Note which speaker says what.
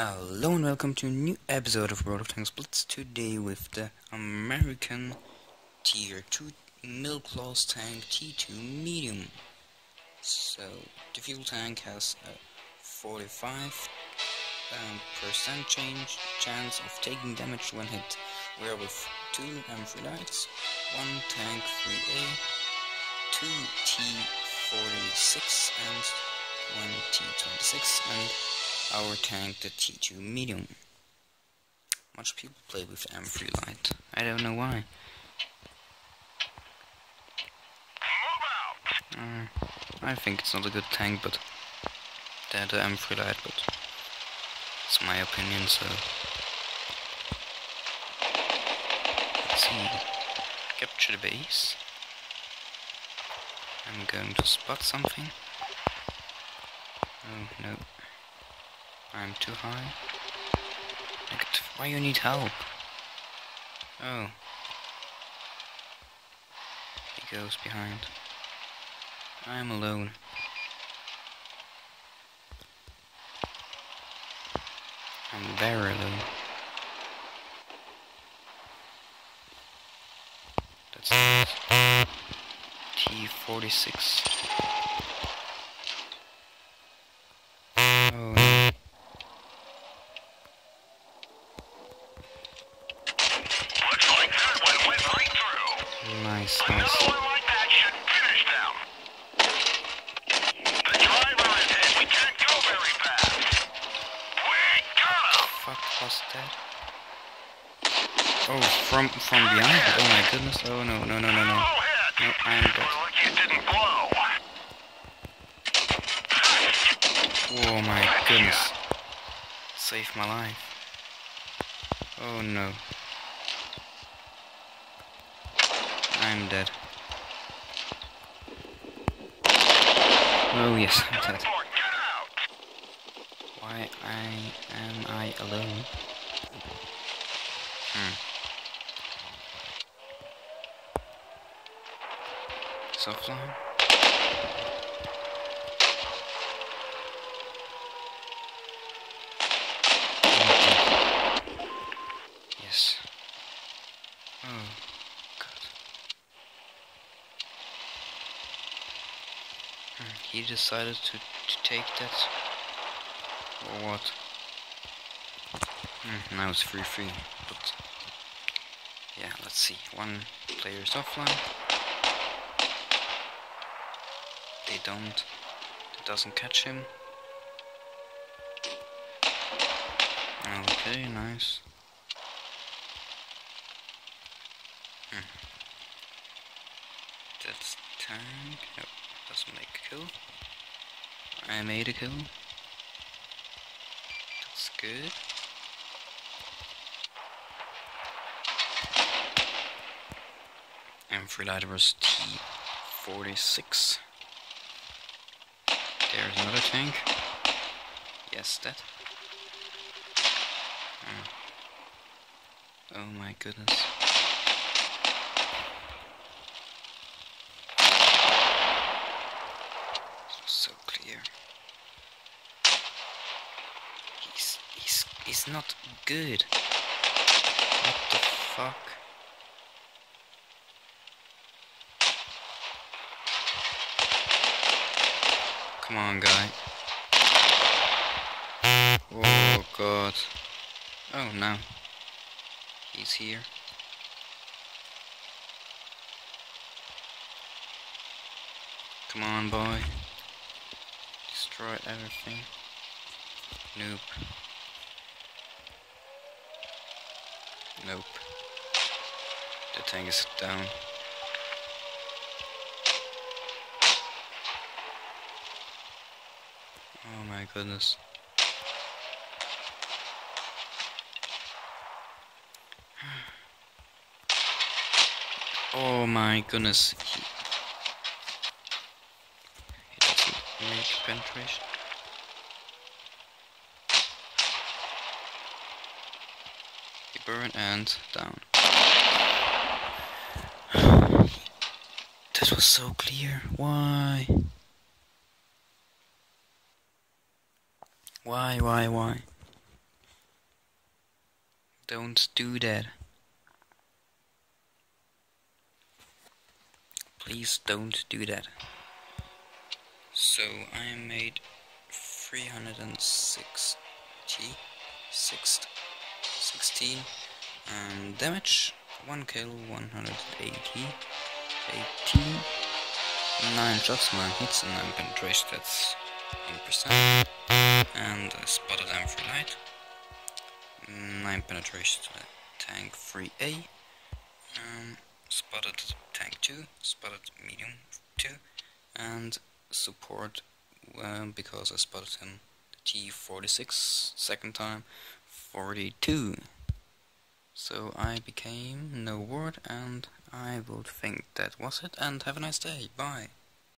Speaker 1: Hello and welcome to a new episode of World of Tanks Blitz today with the American Tier 2 middle tank T2 medium. So the fuel tank has a 45 um, percent change chance of taking damage when hit, where with 2 M3 lights, 1 tank 3A, 2 T46 and 1 T26 and our tank, the T2 medium. Much people play with M3 light. I don't know why. Uh, I think it's not a good tank, but they're the M3 light, but it's my opinion, so let's see. Capture the base. I'm going to spot something. Oh no. I'm too high. Why you need help? Oh. He goes behind. I'm alone. I'm very alone. That's T46. Nice, nice. Fuck was that? Oh, from from behind? Oh my goodness! Oh no no no no no! No, I'm dead. Oh my goodness! Saved my life. Oh no. I'm dead. Oh yes, I'm dead. Why I am I alone? Hmm. Softline? Yes. Oh. He decided to, to take that or what? Mm, now it's free free but yeah let's see one player is offline. They don't it doesn't catch him. Okay nice. Hmm. that's tank yep doesn't make a kill. I made a kill. That's good. And that was T46. There's another tank. Yes, that. Hmm. Oh my goodness. Is not good. What the fuck? Come on, guy. Oh, God. Oh, no. He's here. Come on, boy. Destroy everything. Nope. Nope. The tank is down. Oh my goodness. Oh my goodness. He, he doesn't make penetration. Burn and down. This was so clear. Why? Why, why, why? Don't do that. Please don't do that. So I made 360 16 and damage, 1 kill, 180, 18, 9 shots, 9 hits, and 9 penetration, that's 1%, and I spotted them for light, 9 penetration to tank 3A, um, spotted tank 2, spotted medium 2, and support um, because I spotted him T46 second time 42 so I became no word and I would think that was it and have a nice day. Bye